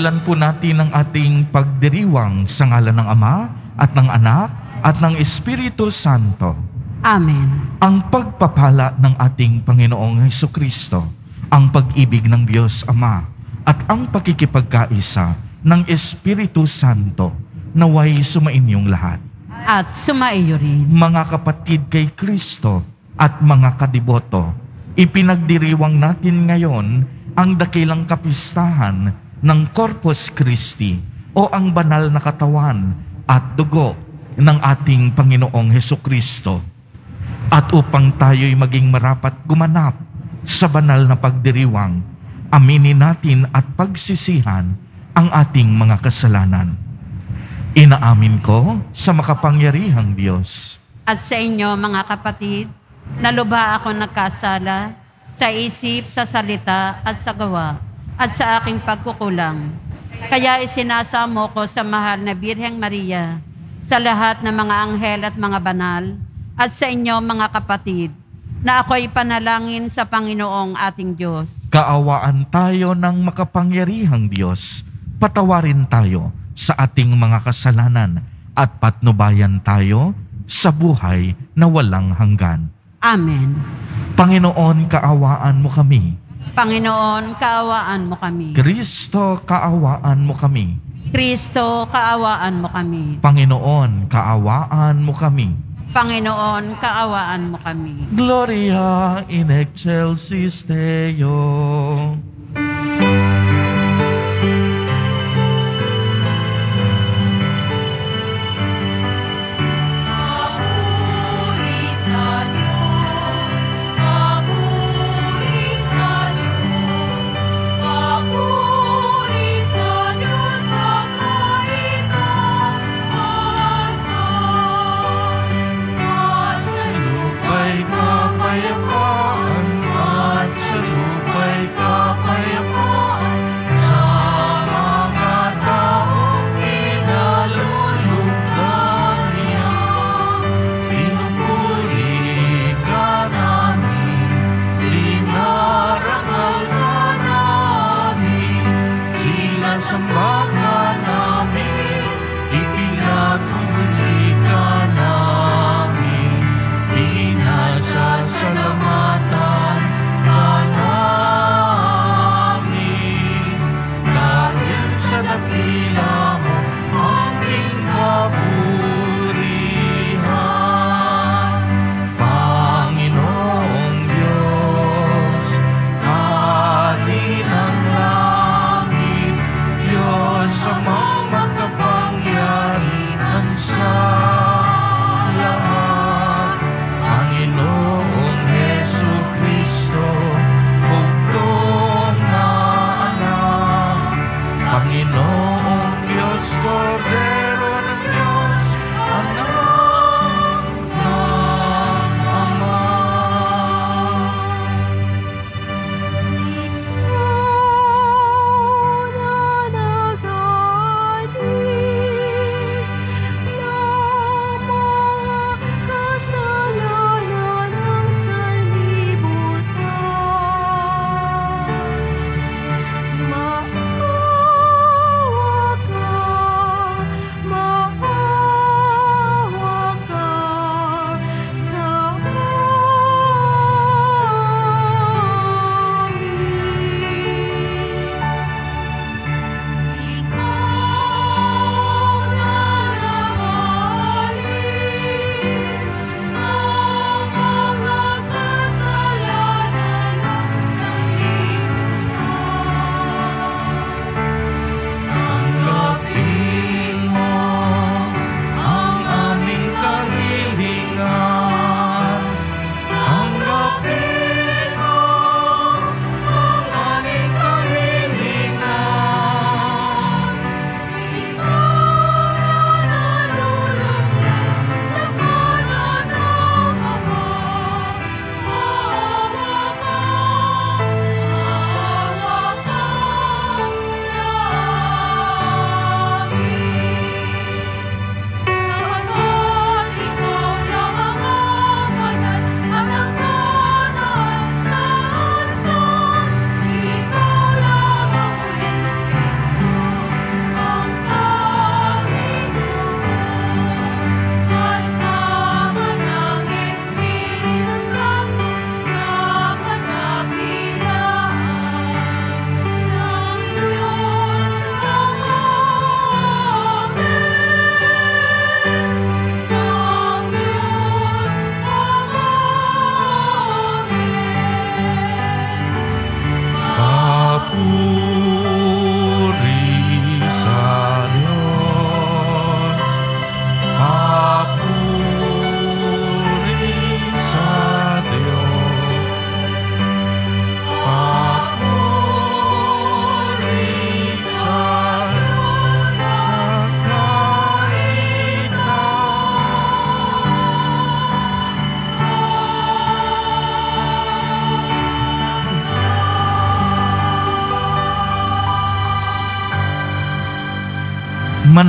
Simulan po natin ang ating pagdiriwang sa ngalan ng Ama at ng Anak at ng Espiritu Santo. Amen. Ang pagpapala ng ating Panginoong Heso Kristo, ang pag-ibig ng Diyos Ama at ang pakikipagkaisa ng Espiritu Santo naway sumainyong lahat. At sumaiyo rin. Mga kapatid kay Kristo at mga kadiboto, ipinagdiriwang natin ngayon ang dakilang kapistahan ng Corpus Christi o ang banal na katawan at dugo ng ating Panginoong Heso Kristo. At upang tayo'y maging marapat gumanap sa banal na pagdiriwang, aminin natin at pagsisihan ang ating mga kasalanan. Inaamin ko sa makapangyarihang Diyos At sa inyo, mga kapatid, naluba ako nagkasala sa isip, sa salita at sa gawa at sa aking pagkukulang. Kaya isinasamo ko sa mahal na Birheng Maria, sa lahat ng mga anghel at mga banal, at sa inyo mga kapatid, na ako'y panalangin sa Panginoong ating Diyos. kaawaan tayo ng makapangyarihang Diyos. Patawarin tayo sa ating mga kasalanan at patnubayan tayo sa buhay na walang hanggan. Amen. Panginoon, kaawaan mo kami. Panginoon, kaawaan mo kami. Kristo, kaawaan mo kami. Kristo, kaawaan mo kami. Panginoon, kaawaan mo kami. Panginoon, kaawaan mo kami. Gloria in excelsis Deo. Papuri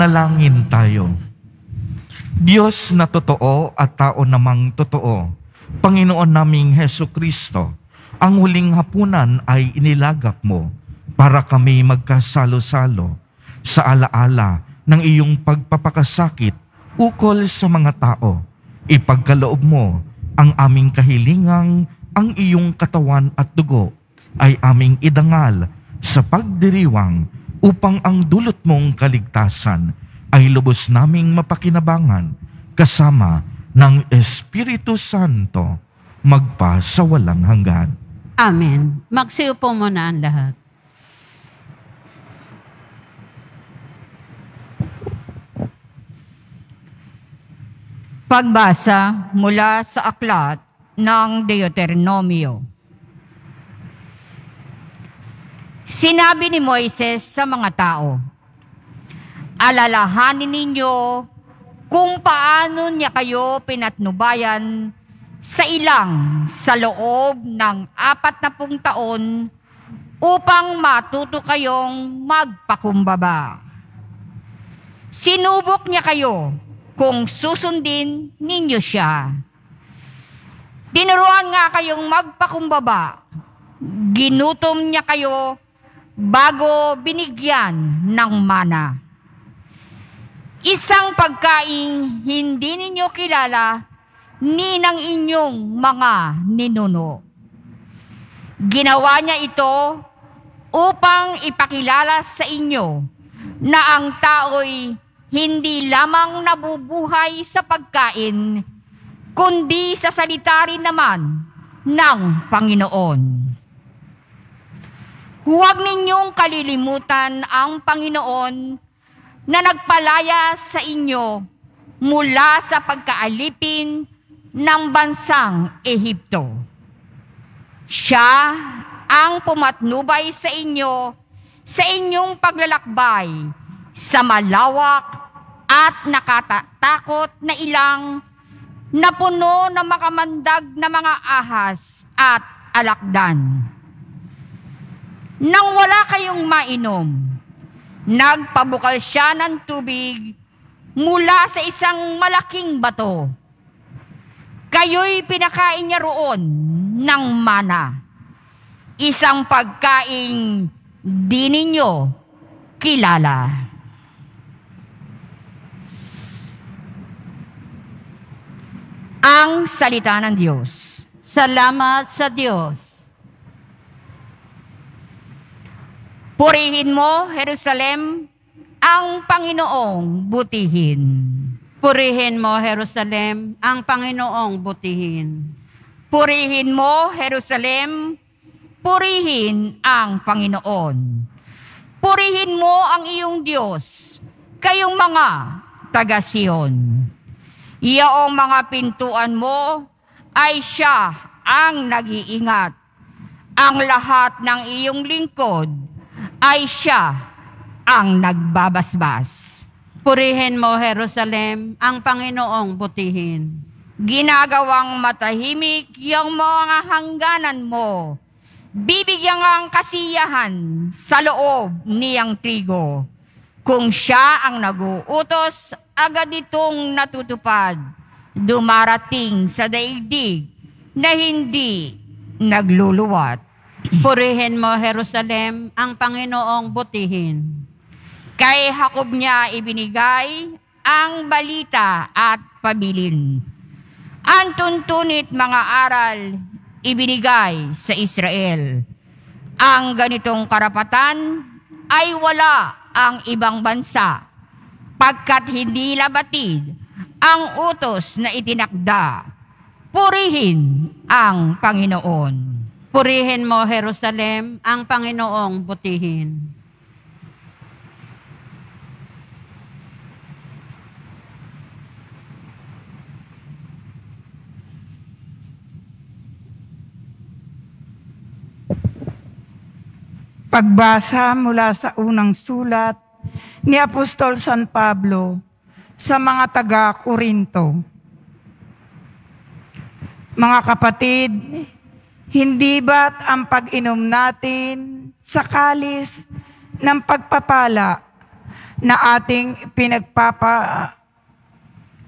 Manalangin tayo. Diyos na totoo at tao namang totoo, Panginoon naming Heso Kristo, ang huling hapunan ay inilagak mo para kami magkasalo-salo sa alaala ng iyong pagpapakasakit ukol sa mga tao. Ipagkaloob mo ang aming kahilingang ang iyong katawan at dugo ay aming idangal sa pagdiriwang upang ang dulot mong kaligtasan ay lubos naming mapakinabangan kasama ng Espiritu Santo magpa sa walang hanggan. Amen. Magsiupo muna ang lahat. Pagbasa mula sa aklat ng Deuteronomio. Sinabi ni Moises sa mga tao, Alalahanin ninyo kung paano niya kayo pinatnubayan sa ilang sa loob ng apat na pung taon upang matuto kayong magpakumbaba. Sinubok niya kayo kung susundin ninyo siya. Tinuruan nga kayong magpakumbaba. Ginutom niya kayo bago binigyan ng mana. Isang pagkain hindi ninyo kilala ni ng inyong mga ninuno. Ginawa niya ito upang ipakilala sa inyo na ang tao'y hindi lamang nabubuhay sa pagkain, kundi sa salita rin naman ng Panginoon. Huwag ninyong kalilimutan ang Panginoon na nagpalaya sa inyo mula sa pagkaalipin ng bansang Ehipto. Siya ang pumatnubay sa inyo sa inyong paglalakbay sa malawak at nakatatakot na ilang na puno ng makamandag na mga ahas at alakdan. Nang wala kayong mainom, nagpabukal siya ng tubig mula sa isang malaking bato. Kayo'y pinakain niya roon ng mana. Isang pagkaing di ninyo kilala. Ang salita ng Diyos. Salamat sa Diyos. Purihin mo, Jerusalem, ang Panginoong butihin. Purihin mo, Jerusalem, ang Panginoong butihin. Purihin mo, Jerusalem, purihin ang Panginoon. Purihin mo ang iyong Diyos, kayong mga taga-Siyon. Iyaong mga pintuan mo ay siya ang nag-iingat. Ang lahat ng iyong lingkod ay siya ang nagbabasbas. Purihin mo, Jerusalem, ang Panginoong butihin. Ginagawang matahimik yung mga hangganan mo. Bibigyan ang kasiyahan sa loob niyang trigo. Kung siya ang naguutos, agad itong natutupad. Dumarating sa daigdig na hindi nagluluwat. Purihin mo, Jerusalem, ang Panginoong butihin. Kay Jacob niya ibinigay ang balita at pabilin. Ang tuntunit mga aral ibinigay sa Israel. Ang ganitong karapatan ay wala ang ibang bansa pagkat hindi labatid ang utos na itinakda. Purihin ang Panginoon. Purihin mo, Jerusalem, ang Panginoong butihin. Pagbasa mula sa unang sulat ni Apostol San Pablo sa mga taga-Korinto. Mga kapatid, hindi ba't ang pag-inom natin sa kalis ng pagpapala na ating pinagpapa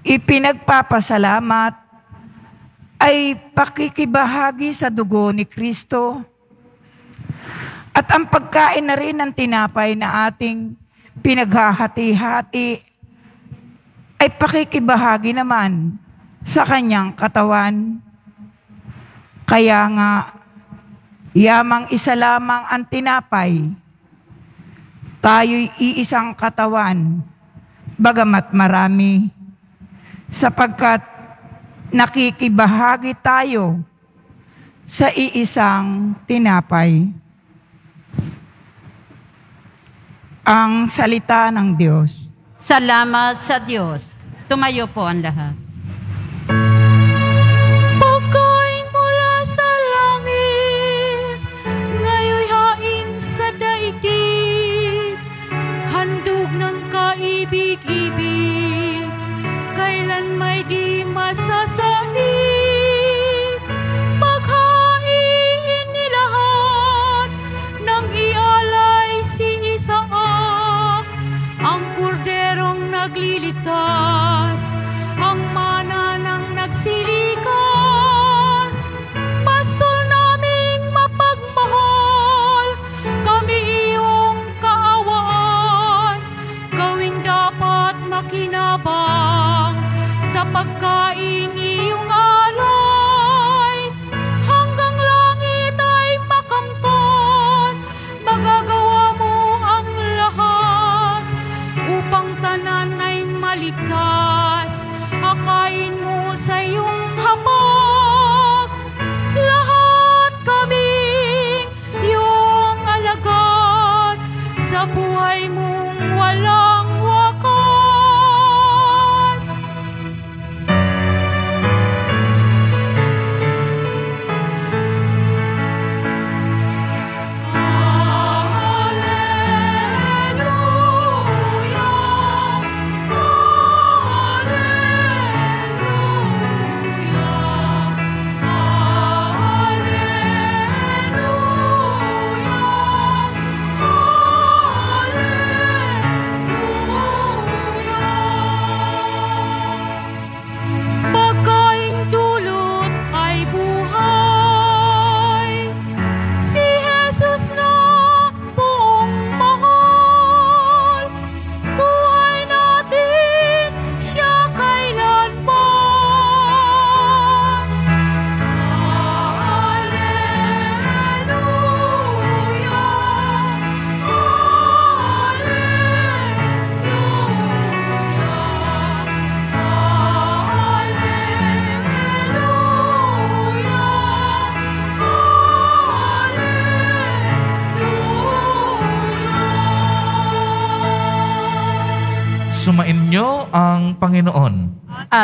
ipinagpapasalamat ay pakikibahagi sa dugo ni Kristo at ang pagkain na rin ng tinapay na ating pinaghahati-hati ay pakikibahagi naman sa kanyang katawan. Kaya nga, yamang isa lamang ang tinapay, tayo'y iisang katawan, bagamat marami, sapagkat nakikibahagi tayo sa iisang tinapay. Ang salita ng Diyos. Salamat sa Diyos. Tumayo po ang lahat.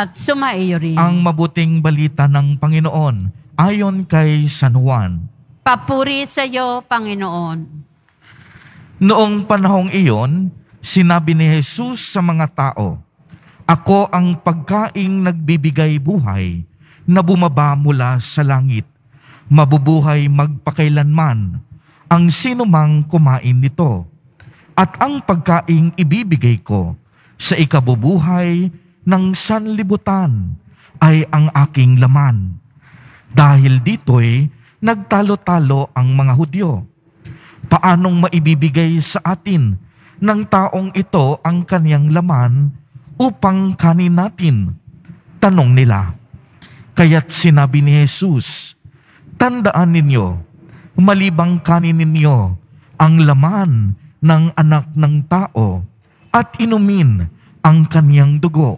At sumaiyo rin. ang mabuting balita ng Panginoon ayon kay San Juan. Papuri sa iyo, Panginoon. Noong panahong iyon, sinabi ni Jesus sa mga tao, Ako ang pagkaing nagbibigay buhay na bumaba mula sa langit. Mabubuhay magpakailanman ang sinumang kumain nito. At ang pagkaing ibibigay ko sa ikabubuhay ng sanlibutan ay ang aking laman. Dahil dito'y nagtalo-talo ang mga Hudyo paanong maibibigay sa atin ng taong ito ang kaniyang laman upang kanin natin? Tanong nila. Kaya't sinabi ni Jesus, Tandaan ninyo, malibang kanin ninyo ang laman ng anak ng tao at inumin ang kaniyang dugo.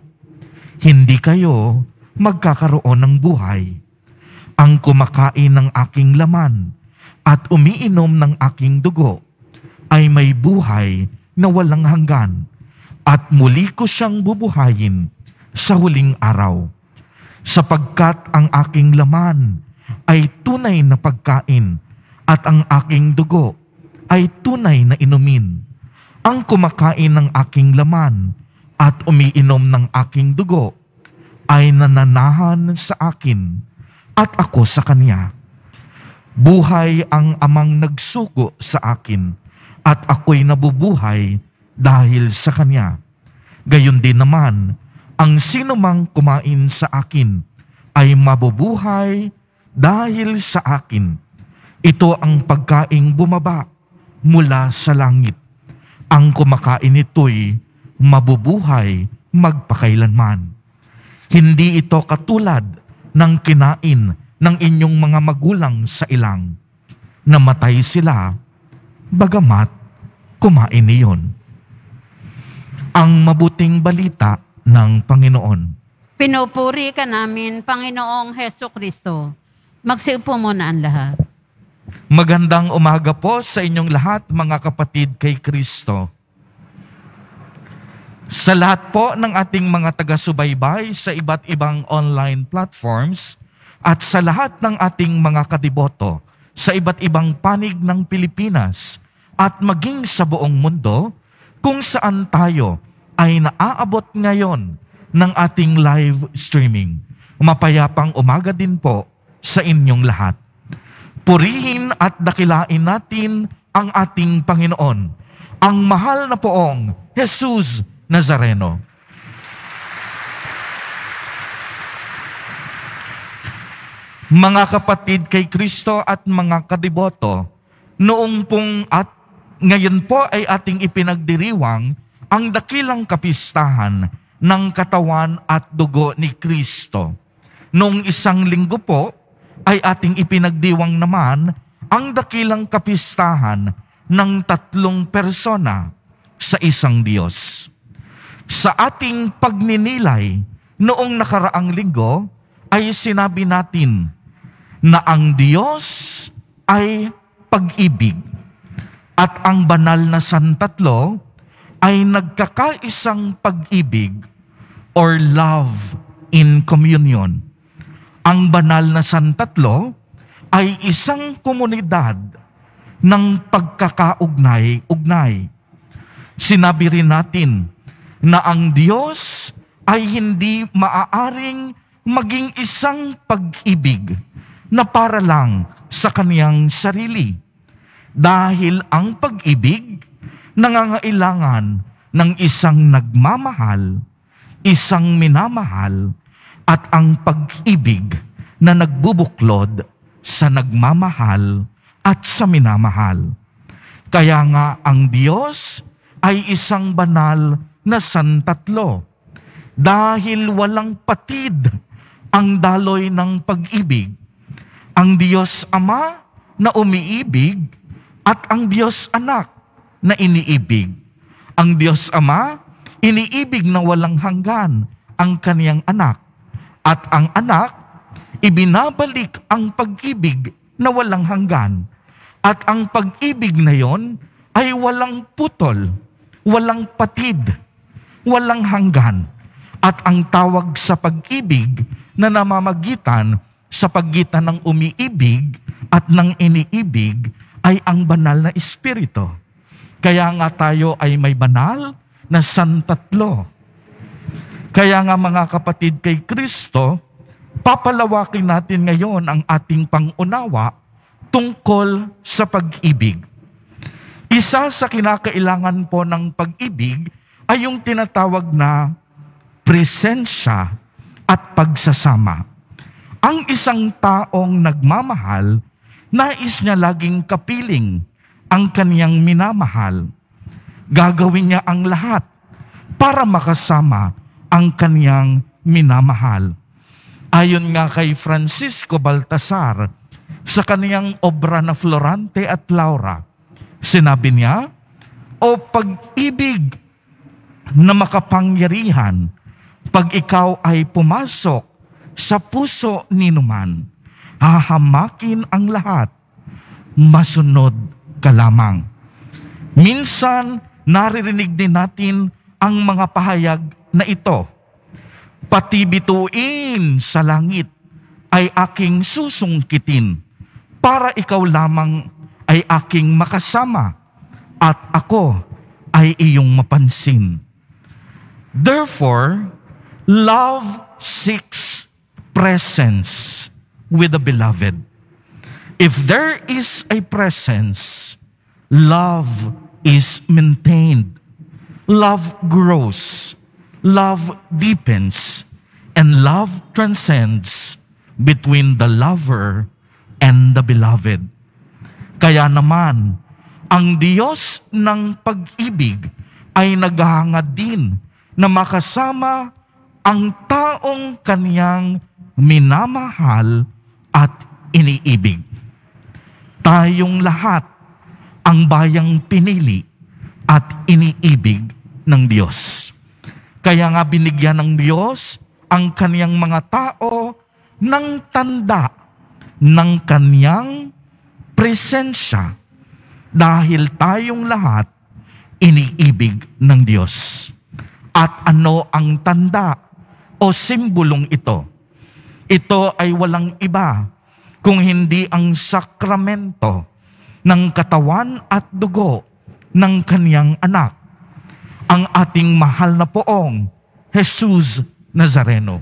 Hindi kayo magkakaroon ng buhay. Ang kumakain ng aking laman at umiinom ng aking dugo ay may buhay na walang hanggan at muli ko siyang bubuhayin sa huling araw. Sapagkat ang aking laman ay tunay na pagkain at ang aking dugo ay tunay na inumin. Ang kumakain ng aking laman at umiinom ng aking dugo ay nananahan sa akin at ako sa kanya. Buhay ang amang nagsugo sa akin at ako'y nabubuhay dahil sa Kanya. Gayon din naman, ang sino mang kumain sa akin ay mabubuhay dahil sa akin. Ito ang pagkaing bumaba mula sa langit. Ang kumakain nito'y mabubuhay magpakailanman. Hindi ito katulad ng kinain ng inyong mga magulang sa ilang. Namatay sila, bagamat kumain niyon. Ang mabuting balita ng Panginoon. Pinupuri ka namin, Panginoong Heso Kristo. Magsiupo muna ang lahat. Magandang umaga po sa inyong lahat mga kapatid kay Kristo. Sa lahat po ng ating mga taga-subaybay sa iba't ibang online platforms at sa lahat ng ating mga kadiboto sa iba't ibang panig ng Pilipinas at maging sa buong mundo kung saan tayo ay naaabot ngayon ng ating live streaming. Mapayapang umaga din po sa inyong lahat. Purihin at dakilain natin ang ating Panginoon, ang mahal na poong Jesus Nazareno. Mga kapatid kay Kristo at mga kadiboto, noong pong at ngayon po ay ating ipinagdiriwang ang dakilang kapistahan ng katawan at dugo ni Kristo. Noong isang linggo po ay ating ipinagdiwang naman ang dakilang kapistahan ng tatlong persona sa isang Diyos. Sa ating pagninilay noong nakaraang linggo ay sinabi natin na ang Diyos ay pag-ibig at ang banal na santatlo ay nagkakaisang pag-ibig or love in communion. Ang banal na santatlo ay isang komunidad ng pagkakaugnay-ugnay. Sinabi rin natin na ang Diyos ay hindi maaaring maging isang pag-ibig na para lang sa kaniyang sarili. Dahil ang pag-ibig nangangailangan ng isang nagmamahal, isang minamahal, at ang pag-ibig na nagbubuklod sa nagmamahal at sa minamahal. Kaya nga ang Diyos ay isang banal na santatlo dahil walang patid ang daloy ng pag-ibig. Ang Diyos Ama na umiibig at ang Diyos Anak na iniibig. Ang Diyos Ama, iniibig na walang hanggan ang kaniyang anak. At ang anak, ibinabalik ang pag-ibig na walang hanggan. At ang pag-ibig na yon ay walang putol, walang patid, walang hanggan. At ang tawag sa pag-ibig na namamagitan sa pagitan ng umiibig at ng iniibig ay ang banal na espiritu. Kaya nga tayo ay may banal na santatlo. Kaya nga mga kapatid kay Kristo, papalawakin natin ngayon ang ating pangunawa tungkol sa pag-ibig. Isa sa kinakailangan po ng pag-ibig ay yung tinatawag na presensya at pagsasama. Ang isang taong nagmamahal, nais niya laging kapiling ang kaniyang minamahal. Gagawin niya ang lahat para makasama ang kaniyang minamahal. Ayon nga kay Francisco Baltasar, sa kaniyang obra na Florante at Laura, sinabi niya, O pag-ibig na makapangyarihan, pag ikaw ay pumasok sa puso ni numan, hahamakin ang lahat, masunod ka lamang. Minsan, naririnig din natin ang mga pahayag na ito. Pati bituin sa langit ay aking susungkitin para ikaw lamang ay aking makasama at ako ay iyong mapansin. Therefore, love seeks presence with the beloved. If there is a presence, love is maintained. love grows, love deepens, and love transcends between the lover and the beloved. Kaya naman, ang Diyos ng pag-ibig ay naghahangad din na makasama ang taong kaniyang minamahal at iniibig. Tayong lahat ang bayang pinili at iniibig ng Diyos. Kaya nga binigyan ng Diyos ang kaniyang mga tao ng tanda ng kaniyang presensya dahil tayong lahat iniibig ng Diyos. At ano ang tanda o simbolong ito? Ito ay walang iba kung hindi ang sakramento ng katawan at dugo ng kaniyang anak, ang ating mahal na poong Jesus Nazareno.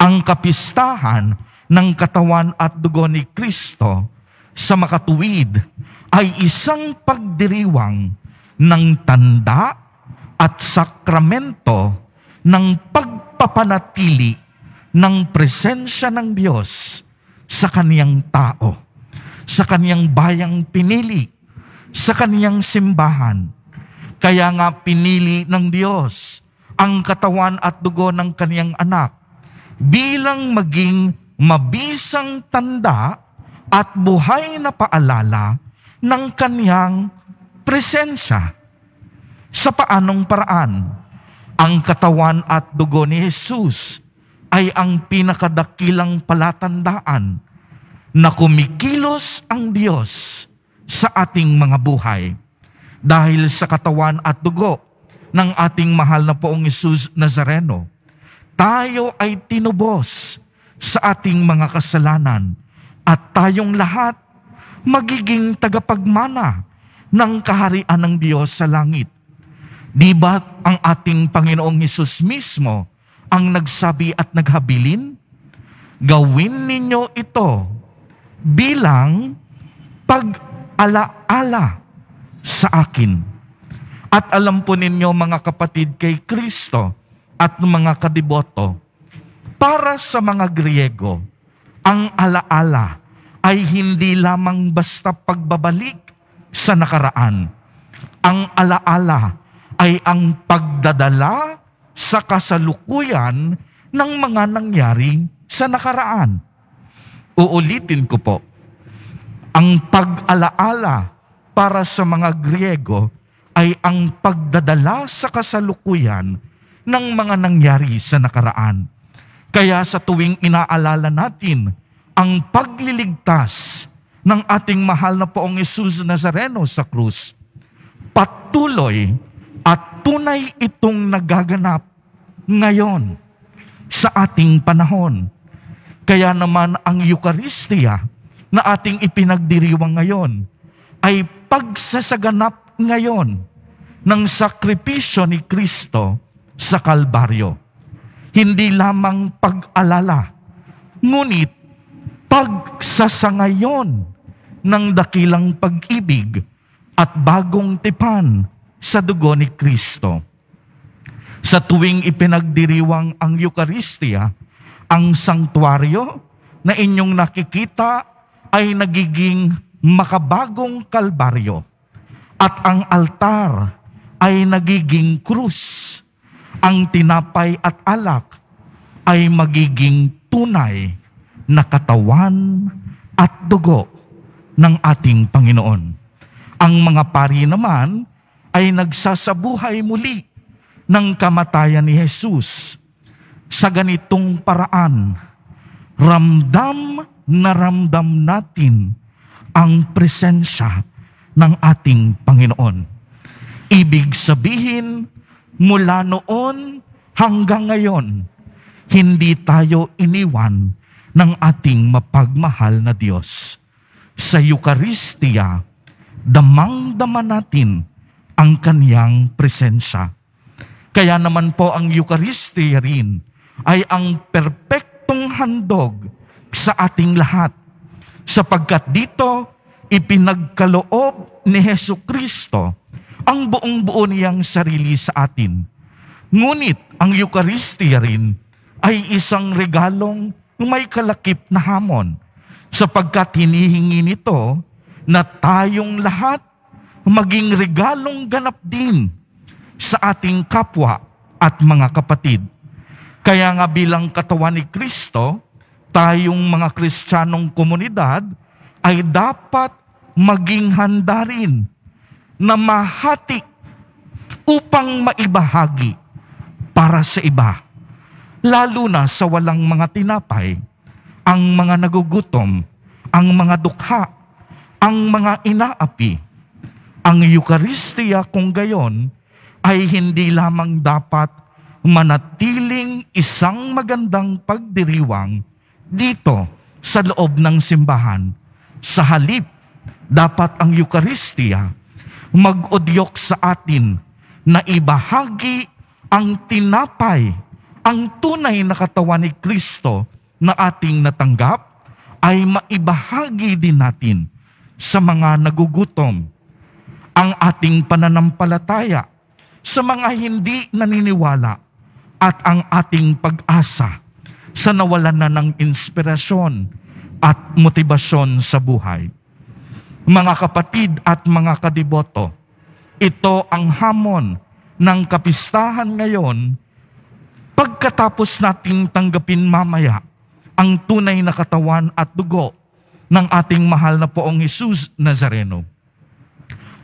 Ang kapistahan ng katawan at dugo ni Kristo sa makatuwid ay isang pagdiriwang ng tanda at sakramento ng pagpapanatili ng presensya ng Diyos sa kaniyang tao, sa kaniyang bayang pinili, sa kaniyang simbahan. Kaya nga pinili ng Diyos ang katawan at dugo ng kaniyang anak bilang maging mabisang tanda at buhay na paalala ng kaniyang presensya. Sa paanong paraan? Ang katawan at dugo ni Jesus ay ang pinakadakilang palatandaan na kumikilos ang Diyos sa ating mga buhay. Dahil sa katawan at dugo ng ating mahal na poong Jesus Nazareno, tayo ay tinubos sa ating mga kasalanan at tayong lahat magiging tagapagmana ng kaharian ng Diyos sa langit. Di ba ang ating Panginoong Hesus mismo ang nagsabi at naghabilin? Gawin ninyo ito bilang pag-alaala sa akin. At alam po ninyo mga kapatid kay Kristo at mga kadiboto, para sa mga Griego, ang alaala ay hindi lamang basta pagbabalik sa nakaraan. Ang alaala ay ang pagdadala sa kasalukuyan ng mga nangyari sa nakaraan. Uulitin ko po, ang pag-alaala para sa mga Griego ay ang pagdadala sa kasalukuyan ng mga nangyari sa nakaraan. Kaya sa tuwing inaalala natin ang pagliligtas ng ating mahal na poong Jesus Nazareno sa krus, patuloy at tunay itong nagaganap ngayon sa ating panahon. Kaya naman ang Eucharistia na ating ipinagdiriwang ngayon ay pagsasaganap ngayon ng sakripisyo ni Kristo sa Kalbaryo. Hindi lamang pag-alala, ngunit pagsasangayon ng dakilang pag-ibig at bagong tipan sa dugo ni Kristo. Sa tuwing ipinagdiriwang ang Eucharistia, ang sanktuaryo na inyong nakikita ay nagiging makabagong kalbaryo at ang altar ay nagiging krus. Ang tinapay at alak ay magiging tunay na katawan at dugo ng ating Panginoon. Ang mga pari naman ay nagsasabuhay muli ng kamatayan ni Jesus sa ganitong paraan. Ramdam na ramdam natin ang presensya ng ating Panginoon. Ibig sabihin, mula noon hanggang ngayon, hindi tayo iniwan ng ating mapagmahal na Diyos. Sa Eucharistia, damang-dama natin ang kaniyang presensya. Kaya naman po ang Eucharistia rin ay ang perpektong handog sa ating lahat. Sapagkat dito, ipinagkaloob ni Heso Kristo ang buong buo niyang sarili sa atin. Ngunit ang Eucharistia rin ay isang regalong may kalakip na hamon sapagkat hinihingi nito na tayong lahat maging regalong ganap din sa ating kapwa at mga kapatid. Kaya nga bilang katawan ni Kristo, tayong mga Kristiyanong komunidad ay dapat maging handa rin na mahati upang maibahagi para sa iba. Lalo na sa walang mga tinapay, ang mga nagugutom, ang mga dukha, ang mga inaapi. Ang Eucharistia kung gayon ay hindi lamang dapat manatiling isang magandang pagdiriwang dito sa loob ng simbahan. Sa halip, dapat ang Eucharistia mag-udyok sa atin na ibahagi ang tinapay, ang tunay na katawan ni Kristo na ating natanggap ay maibahagi din natin sa mga nagugutom ang ating pananampalataya sa mga hindi naniniwala at ang ating pag-asa sa nawalan na ng inspirasyon at motibasyon sa buhay. Mga kapatid at mga kadiboto, ito ang hamon ng kapistahan ngayon pagkatapos nating tanggapin mamaya ang tunay na katawan at dugo ng ating mahal na poong Jesus Nazareno.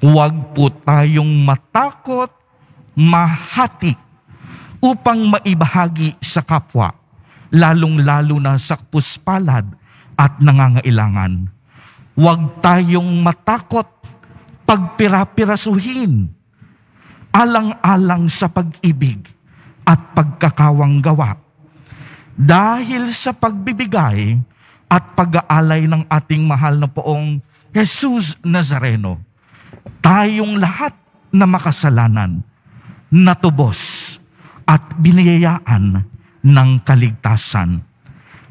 Huwag po tayong matakot, mahati upang maibahagi sa kapwa, lalong-lalo na sa puspalad at nangangailangan. Huwag tayong matakot pagpirapirasuhin, alang-alang sa pag-ibig at pagkakawang gawa. Dahil sa pagbibigay at pag-aalay ng ating mahal na poong Jesus Nazareno, tayong lahat na makasalanan, natubos at biniyayaan ng kaligtasan.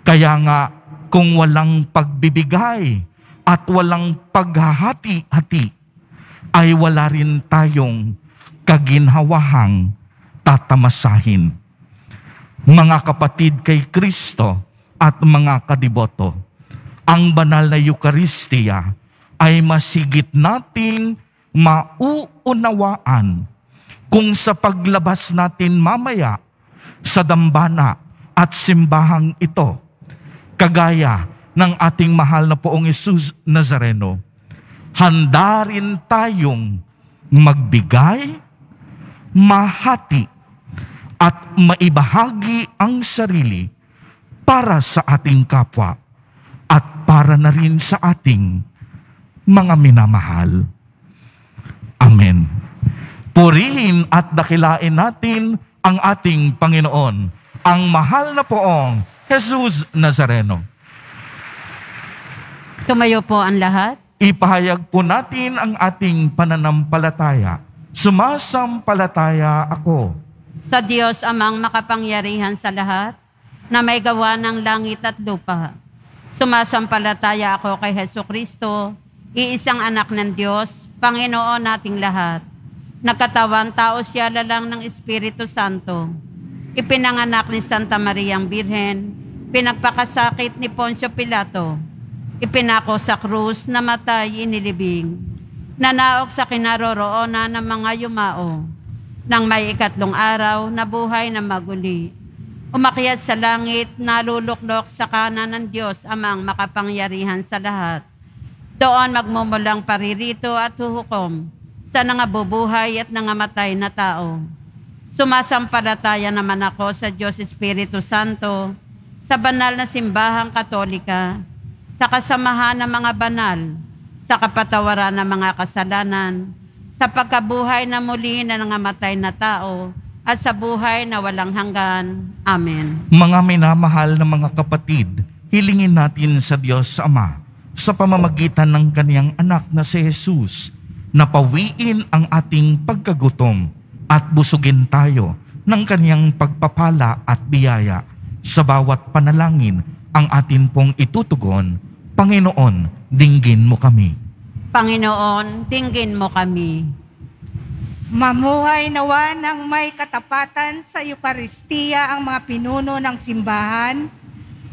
Kaya nga, kung walang pagbibigay at walang paghahati-hati, ay wala rin tayong kaginhawahang tatamasahin. Mga kapatid kay Kristo at mga kadiboto, ang banal na Eucharistia ay masigit nating mauunawaan kung sa paglabas natin mamaya sa dambana at simbahang ito, kagaya ng ating mahal na poong Jesus Nazareno, handa rin tayong magbigay, mahati, at maibahagi ang sarili para sa ating kapwa at para na rin sa ating mga minamahal. Purihin at dakilain natin ang ating Panginoon, ang mahal na poong Jesus Nazareno. Tumayo po ang lahat. Ipahayag po natin ang ating pananampalataya. Sumasampalataya ako Sa Diyos amang makapangyarihan sa lahat, na may gawa ng langit at lupa. Sumasampalataya ako kay Heso Kristo, iisang anak ng Diyos, Panginoon nating lahat. Nagkatawan tao siya lalang ng Espiritu Santo. Ipinanganak ni Santa Mariang Birhen, pinagpakasakit ni Poncio Pilato, ipinako sa krus, namatay, inilibing, nanaok sa kinaroroonan ng mga yumao, nang may ikatlong araw, nabuhay na maguli. Umakyat sa langit, naluluklok sa kanan ng Diyos, amang makapangyarihan sa lahat. Doon magmumulang paririto at huhukom sa nangabubuhay at nangamatay na tao. Sumasampalataya naman ako sa Diyos Espiritu Santo, sa banal na simbahang katolika, sa kasamahan ng mga banal, sa kapatawaran ng mga kasalanan, sa pagkabuhay na muli na nangamatay na tao, at sa buhay na walang hanggan. Amen. Mga minamahal na mga kapatid, hilingin natin sa Diyos Ama sa pamamagitan ng kaniyang anak na si Jesus na pawiin ang ating pagkagutom at busugin tayo ng kaniyang pagpapala at biyaya sa bawat panalangin ang atin pong itutugon. Panginoon, dinggin mo kami. Panginoon, tinggin mo kami. Mamuhay nawa ng may katapatan sa Eukaristiya ang mga pinuno ng simbahan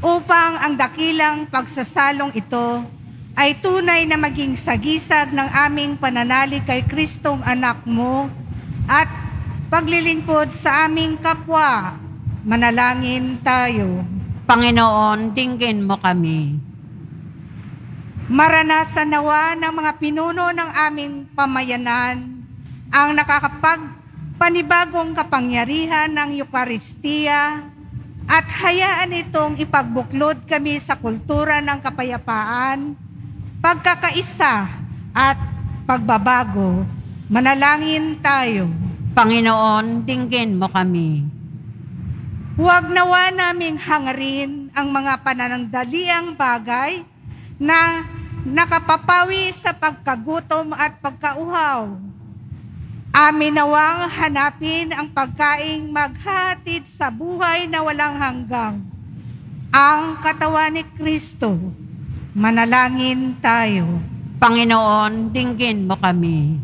upang ang dakilang pagsasalong ito ay tunay na maging sagisag ng aming pananalig kay Kristong anak mo at paglilingkod sa aming kapwa. Manalangin tayo. Panginoon, dinggin mo kami. Maranasan nawa ng mga pinuno ng aming pamayanan ang nakakapagpanibagong kapangyarihan ng Eukaristiya at hayaan itong ipagbuklod kami sa kultura ng kapayapaan, pagkakaisa at pagbabago. Manalangin tayo. Panginoon, dinggin mo kami. Huwag nawa naming hangarin ang mga pananandaliang bagay na nakapapawi sa pagkagutom at pagkauhaw. Amin nawang hanapin ang pagkaing maghatid sa buhay na walang hanggang. Ang katawan ni Kristo. Manalangin tayo. Panginoon, dinggin mo kami.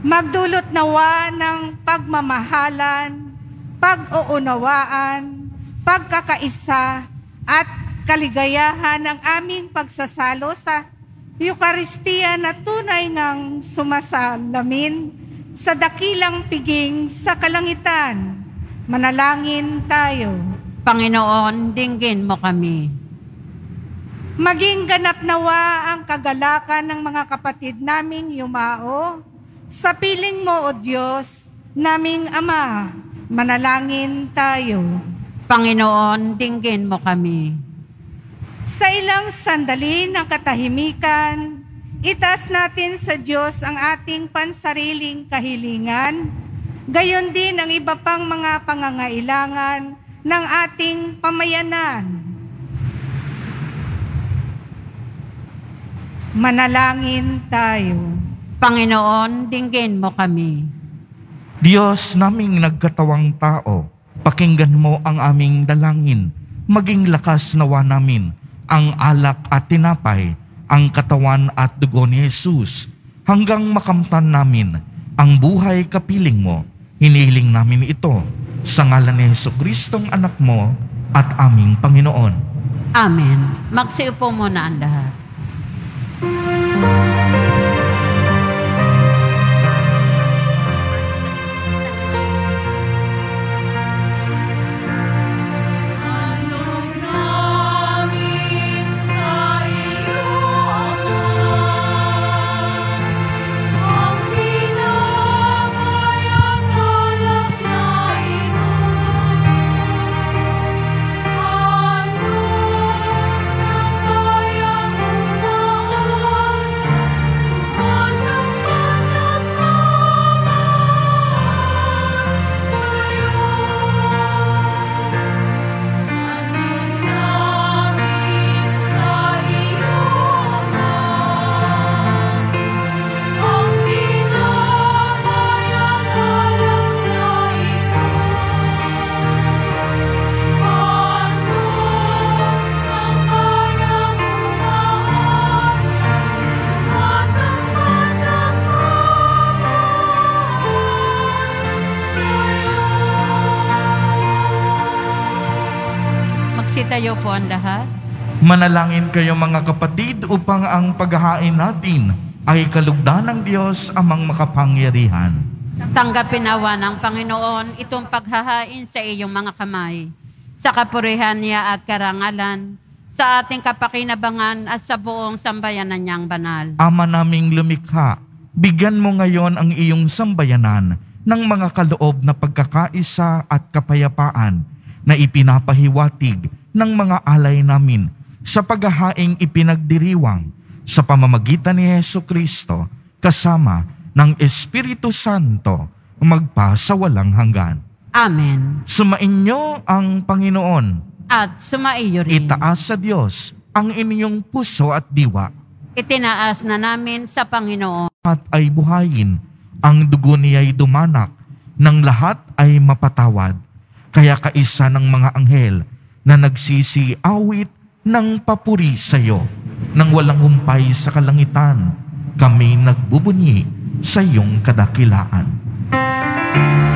Magdulot nawa ng pagmamahalan, pag-uunawaan, pagkakaisa, at kaligayahan ng aming pagsasalo sa Eukaristiya na tunay ngang sumasalamin sa dakilang piging sa kalangitan. Manalangin tayo. Panginoon, dinggin mo kami. Maging ganap nawa ang kagalakan ng mga kapatid naming yumao sa piling mo, O Diyos, naming Ama. Manalangin tayo. Panginoon, dinggin mo kami. Sa ilang sandali ng katahimikan, itas natin sa Diyos ang ating pansariling kahilingan, gayon din ang iba pang mga pangangailangan ng ating pamayanan. Manalangin tayo. Panginoon, dinggin mo kami. Diyos naming nagkatawang tao, pakinggan mo ang aming dalangin. Maging lakas nawa namin ang alak at tinapay, ang katawan at dugo ni Jesus, hanggang makamtan namin ang buhay kapiling mo. Hiniling namin ito sa ngalan ni Heso Kristong anak mo at aming Panginoon. Amen. Magsiupo muna ang lahat. Handog Magsitayo po ang lahat. Manalangin kayo mga kapatid upang ang paghahain natin ay kalugdan ng Diyos amang makapangyarihan. Tanggapin nawa ng Panginoon itong paghahain sa iyong mga kamay, sa kapurihan niya at karangalan, sa ating kapakinabangan at sa buong sambayanan niyang banal. Ama naming lumikha, bigyan mo ngayon ang iyong sambayanan ng mga kaloob na pagkakaisa at kapayapaan na ipinapahiwatig ng mga alay namin sa paghahaing ipinagdiriwang sa pamamagitan ni Yesu Kristo kasama ng Espiritu Santo magpa sa walang hanggan. Amen. Sumainyo ang Panginoon. At sumaiyo rin. Itaas sa Diyos ang inyong puso at diwa Itinaas na namin sa Panginoon. at ay buhayin. Ang dugo niya'y dumanak, ng lahat ay mapatawad. Kaya kaisa ng mga anghel na nagsisiawit ng papuri sa iyo, nang walang humpay sa kalangitan, kami nagbubunyi sa iyong kadakilaan. Manal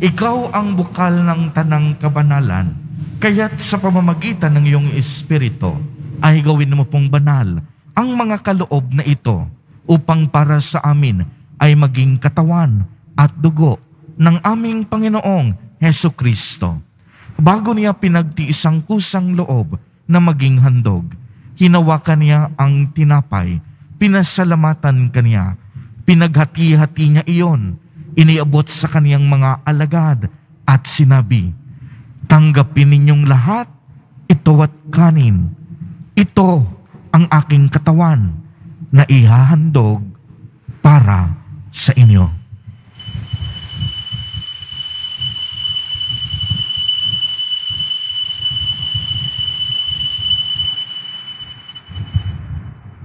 ikaw ang bukal ng tanang kabanalan. Kaya't sa pamamagitan ng iyong espiritu, ay gawin mo pong banal ang mga kaloob na ito upang para sa amin ay maging katawan at dugo ng aming Panginoong Heso Kristo. Bago niya pinagtiis ang kusang loob na maging handog, hinawakan niya ang tinapay, pinasalamatan kaniya, pinaghati-hati niya iyon, iniabot sa kaniyang mga alagad at sinabi, Tanggapin ninyong lahat, ito at kanin. Ito ang aking katawan na ihahandog para sa inyo.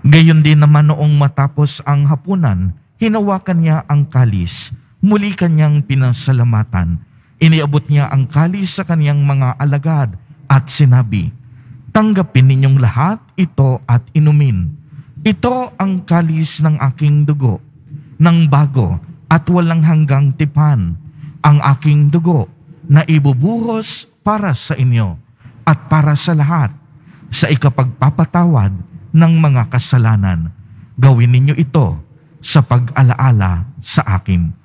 Gayon din naman noong matapos ang hapunan, hinawakan niya ang kalis, muli kanyang pinasalamatan. Iniabot niya ang kalis sa kanyang mga alagad at sinabi, Tanggapin ninyong lahat ito at inumin. Ito ang kalis ng aking dugo, ng bago at walang hanggang tipan, ang aking dugo na ibubuhos para sa inyo at para sa lahat sa ikapagpapatawad ng mga kasalanan. Gawin ninyo ito sa pag-alaala sa akin.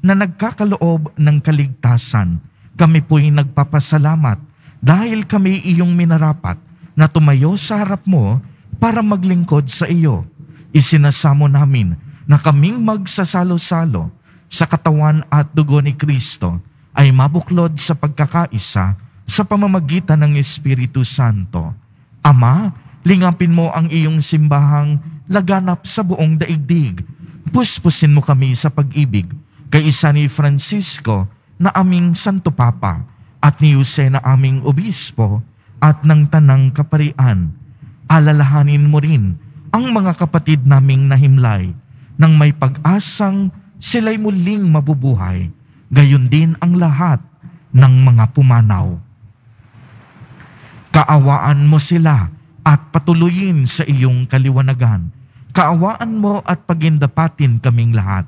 na nagkakaloob ng kaligtasan. Kami po'y nagpapasalamat dahil kami iyong minarapat na tumayo sa harap mo para maglingkod sa iyo. Isinasamo namin na kaming magsasalo-salo sa katawan at dugo ni Kristo ay mabuklod sa pagkakaisa sa pamamagitan ng Espiritu Santo. Ama, lingapin mo ang iyong simbahang laganap sa buong daigdig. Puspusin mo kami sa pag-ibig kay isa ni Francisco na aming Santo Papa at ni Jose na aming Obispo at ng Tanang Kaparian. Alalahanin mo rin ang mga kapatid naming nahimlay nang may pag-asang sila'y muling mabubuhay, gayon din ang lahat ng mga pumanaw. Kaawaan mo sila at patuloyin sa iyong kaliwanagan. Kaawaan mo at pagindapatin kaming lahat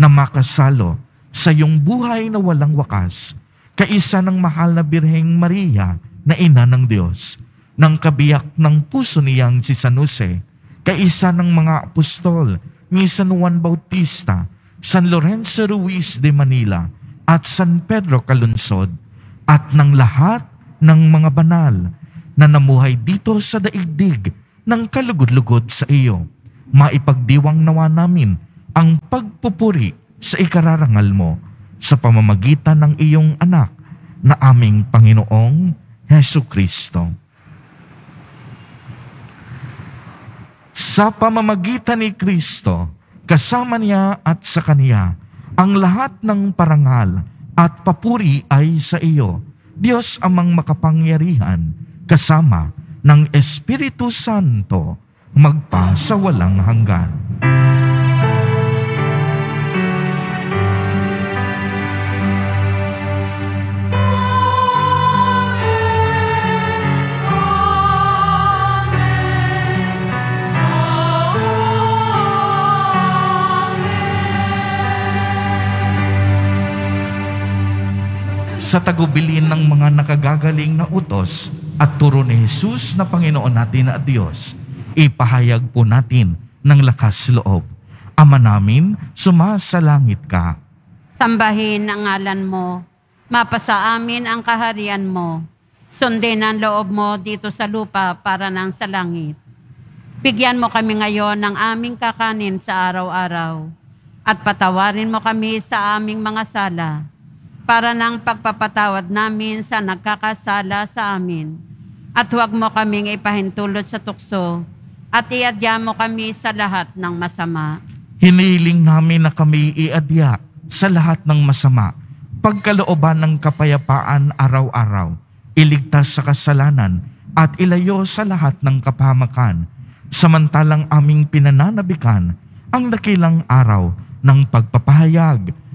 na makasalo sa iyong buhay na walang wakas, kaisa ng mahal na Birheng Maria na ina ng Diyos, ng kabiyak ng puso niyang si San Jose, kaisa ng mga apostol ni San Juan Bautista, San Lorenzo Ruiz de Manila, at San Pedro Calunsod, at ng lahat ng mga banal na namuhay dito sa daigdig ng kalugod-lugod sa iyo. Maipagdiwang nawa namin ang pagpupuri sa ikararangal mo sa pamamagitan ng iyong anak na aming Panginoong Heso Kristo. Sa pamamagitan ni Kristo, kasama niya at sa Kaniya, ang lahat ng parangal at papuri ay sa iyo, Diyos amang makapangyarihan, kasama ng Espiritu Santo magpa sa walang hanggan. Sa tagubilin ng mga nakagagaling na utos at turo ni Jesus na Panginoon natin at Diyos, ipahayag po natin ng lakas loob. Ama namin, sumasalangit ka. Sambahin ang ngalan mo. Mapasa amin ang kaharian mo. Sundin ang loob mo dito sa lupa para nang sa langit. Bigyan mo kami ngayon ng aming kakanin sa araw-araw. At patawarin mo kami sa aming mga sala para ng pagpapatawad namin sa nagkakasala sa amin. At huwag mo kaming ipahintulot sa tukso at iadya mo kami sa lahat ng masama. Hiniling namin na kami iadya sa lahat ng masama, pagkalooban ng kapayapaan araw-araw, iligtas sa kasalanan at ilayo sa lahat ng kapahamakan, samantalang aming pinananabikan ang dakilang araw ng pagpapahayag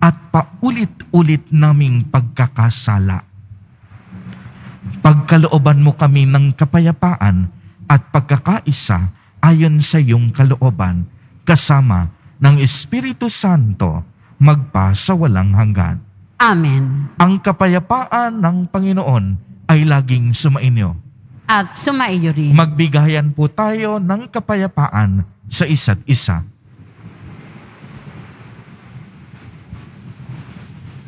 at paulit-ulit naming pagkakasala. Pagkalooban mo kami ng kapayapaan at pagkakaisa ayon sa iyong kalooban, kasama ng Espiritu Santo, magpa sa walang hanggan. Amen. Ang kapayapaan ng Panginoon ay laging sumainyo. At sumaiyo rin. Magbigayan po tayo ng kapayapaan sa isa't isa.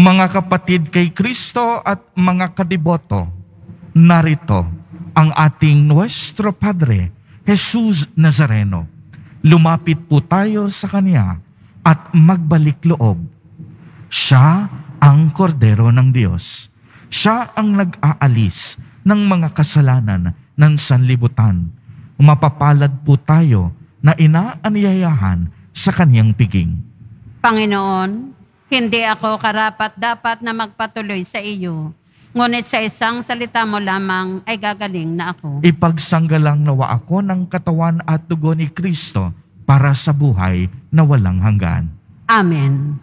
Mga kapatid kay Kristo at mga kadiboto, narito ang ating Nuestro Padre, Jesus Nazareno. Lumapit po tayo sa Kanya at magbalik loob. Siya ang kordero ng Diyos. Siya ang nag-aalis ng mga kasalanan ng sanlibutan. Mapapalad po tayo na inaanyayahan sa Kanyang piging. Panginoon, hindi ako karapat dapat na magpatuloy sa iyo. Ngunit sa isang salita mo lamang ay gagaling na ako. Ipagsanggalang nawa ako ng katawan at dugo ni Kristo para sa buhay na walang hanggan. Amen.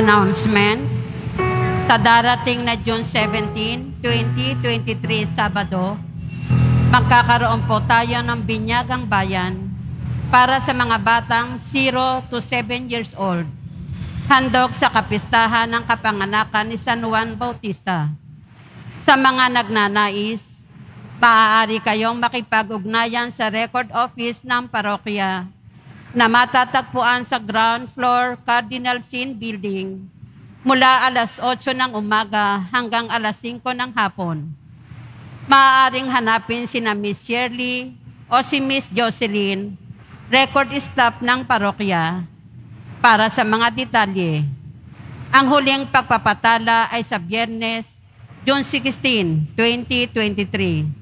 Announcement. Sa darating na June 17, 2023, Sabado, magkakaroon po tayo ng binyagang bayan para sa mga batang 0 to 7 years old. Handog sa kapistahan ng kapanganakan ni San Juan Bautista. Sa mga nagnanais, maaari kayong makipag-ugnayan sa record office ng parokya na matatagpuan sa ground floor Cardinal Sin Building mula alas 8 ng umaga hanggang alas 5 ng hapon. Maaaring hanapin si na Miss Shirley o si Miss Jocelyn, record staff ng parokya, para sa mga detalye. Ang huling pagpapatala ay sa Biyernes, June 16, 2023.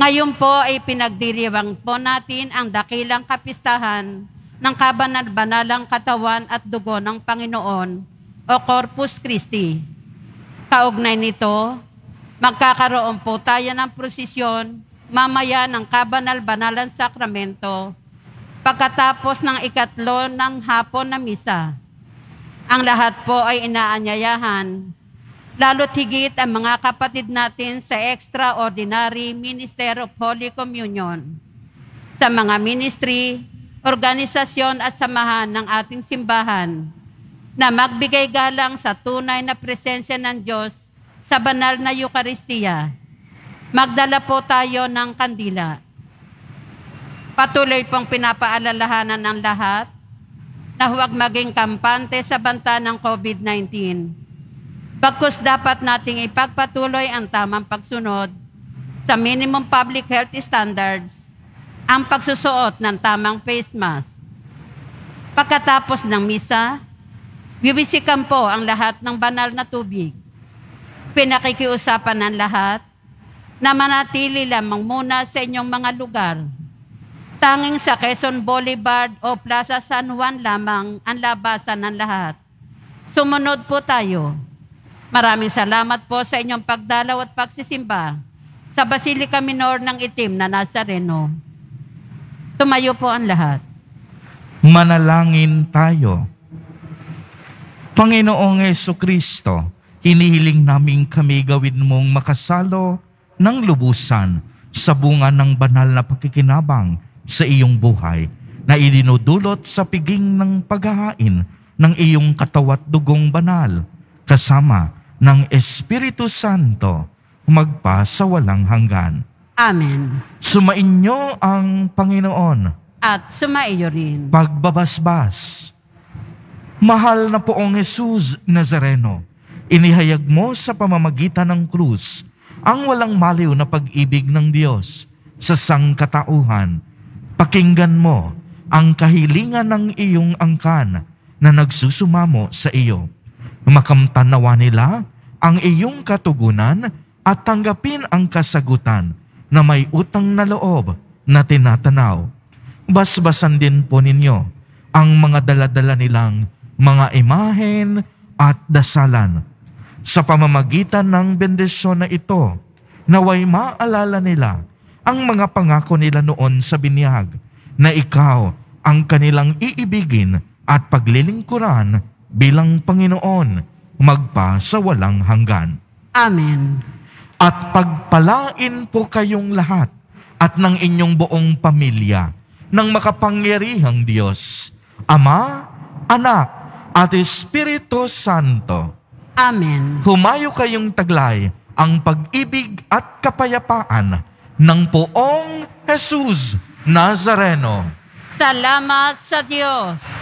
Ngayon po ay pinagdiriwang po natin ang dakilang kapistahan ng kabanal-banalang katawan at dugo ng Panginoon o Corpus Christi. Kaugnay nito, magkakaroon po tayo ng prosesyon mamaya ng kabanal-banalan sakramento pagkatapos ng ikatlo ng hapon na misa. Ang lahat po ay inaanyayahan lalo't higit ang mga kapatid natin sa Extraordinary Minister of Holy Communion, sa mga ministry, organisasyon at samahan ng ating simbahan na magbigay galang sa tunay na presensya ng Diyos sa banal na Eucharistia. Magdala po tayo ng kandila. Patuloy pong pinapaalalahanan ng lahat na huwag maging kampante sa banta ng COVID-19 Bagkus dapat nating ipagpatuloy ang tamang pagsunod sa minimum public health standards, ang pagsusuot ng tamang face mask. Pagkatapos ng misa, bibisikan po ang lahat ng banal na tubig. Pinakikiusapan ng lahat na manatili lamang muna sa inyong mga lugar. Tanging sa Quezon Boulevard o Plaza San Juan lamang ang labasan ng lahat. Sumunod po tayo. Maraming salamat po sa inyong pagdalaw at pagsisimba sa Basilica Minor ng Itim na Nazareno. Tumayo po ang lahat. Manalangin tayo. Panginoong Yeso Kristo, hinihiling namin kami gawin mong makasalo ng lubusan sa bunga ng banal na pakikinabang sa iyong buhay na idinudulot sa piging ng paghahain ng iyong katawat dugong banal kasama ng Espiritu Santo magpa sa walang hanggan. Amen. Sumainyo ang Panginoon At sumaiyo rin. pagbabasbas. Mahal na poong Jesus Nazareno, inihayag mo sa pamamagitan ng krus ang walang maliw na pag-ibig ng Diyos sa sangkatauhan. Pakinggan mo ang kahilingan ng iyong angkan na nagsusumamo sa iyo. Makamtanawa nila ang iyong katugunan at tanggapin ang kasagutan na may utang na loob na tinatanaw basbasan din po ninyo ang mga daladala nilang mga imahen at dasalan. Sa pamamagitan ng bendisyon na ito, naway maalala nila ang mga pangako nila noon sa binyag na ikaw ang kanilang iibigin at paglilingkuran bilang Panginoon magpa sa walang hanggan Amen. at pagpalain po kayong lahat at ng inyong buong pamilya ng makapangyarihang Diyos, Ama, Anak, at Espiritu Santo. Amen. Humayo kayong taglay ang pag-ibig at kapayapaan ng poong Jesus Nazareno. Salamat sa Diyos.